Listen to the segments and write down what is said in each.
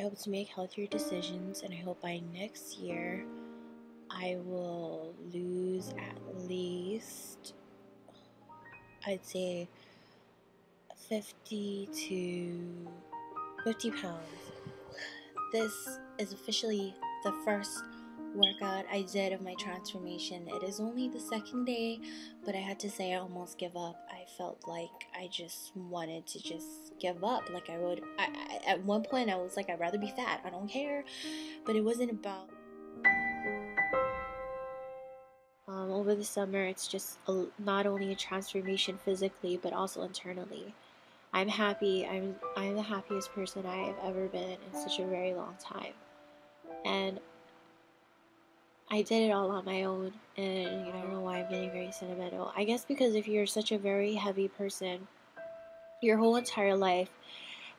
able to make healthier decisions, and I hope by next year I will lose at least, I'd say, 50 to 50 pounds. This is officially the first workout I did of my transformation. It is only the second day, but I had to say I almost give up. I felt like I just wanted to just give up. Like I would, I, I, at one point I was like, I'd rather be fat. I don't care. But it wasn't about. Um, over the summer, it's just a, not only a transformation physically, but also internally. I'm happy. I'm I'm the happiest person I have ever been in such a very long time, and I did it all on my own. And I don't know why I'm getting very sentimental. I guess because if you're such a very heavy person, your whole entire life,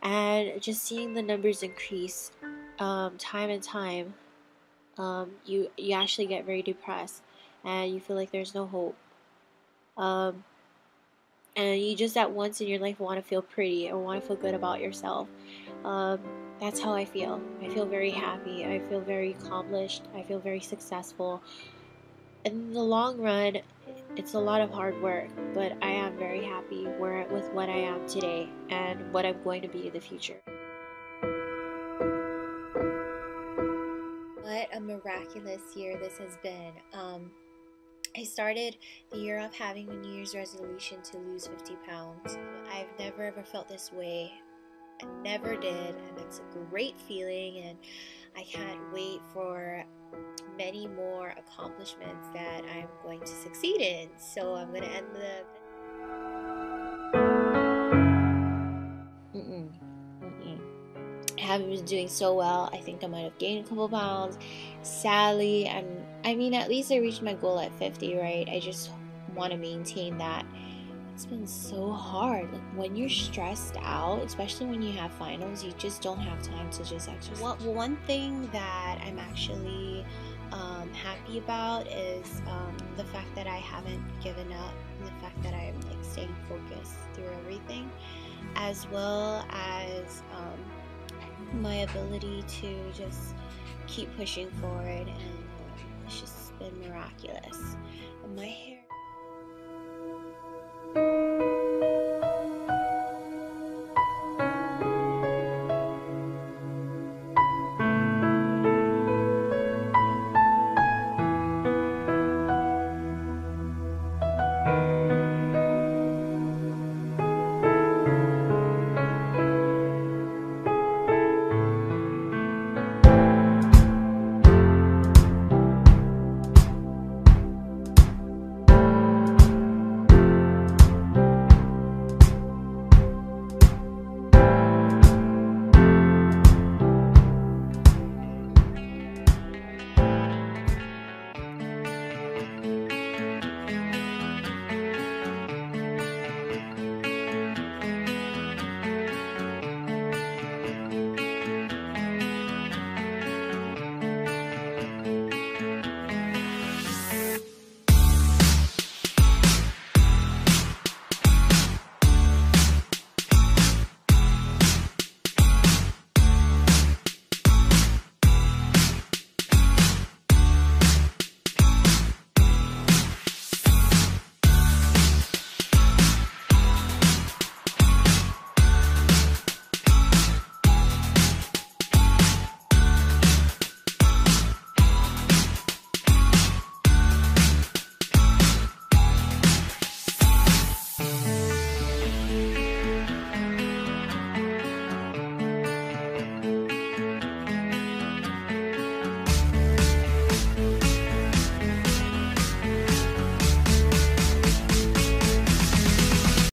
and just seeing the numbers increase, um, time and time, um, you you actually get very depressed, and you feel like there's no hope. Um, and you just at once in your life want to feel pretty and want to feel good about yourself. That's how I feel. I feel very happy. I feel very accomplished. I feel very successful. In the long run, it's a lot of hard work, but I am very happy where, with what I am today and what I'm going to be in the future. What a miraculous year this has been. Um, I started the year off having a New Year's resolution to lose 50 pounds. I've never ever felt this way. I never did, and it's a great feeling, and I can't wait for many more accomplishments that I'm going to succeed in. So I'm going to end the. Mm-mm. Mm-mm. I haven't been doing so well. I think I might have gained a couple pounds. Sadly, I'm I mean, at least I reached my goal at 50, right? I just want to maintain that. It's been so hard. Like when you're stressed out, especially when you have finals, you just don't have time to just exercise. Well, one thing that I'm actually um, happy about is um, the fact that I haven't given up, and the fact that I'm like staying focused through everything, as well as um, my ability to just keep pushing forward and it's just been miraculous. And my